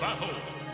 battle.